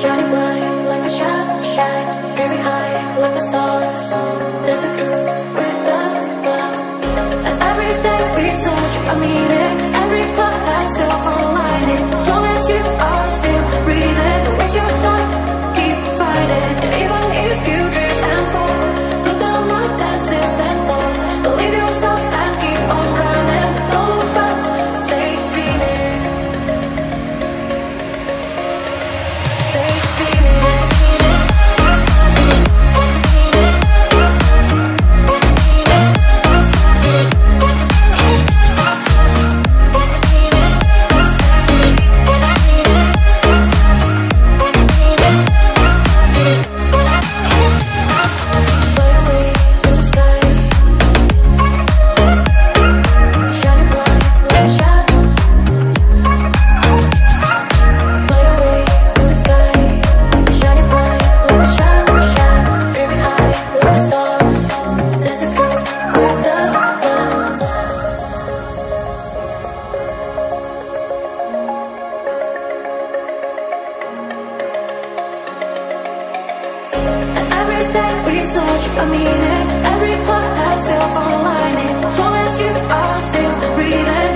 Shining bright like a shine. Carry high like the stars. Dancing through with the And we search, I mean it. Touch a meaning Every part has still for Strong as you are still breathing.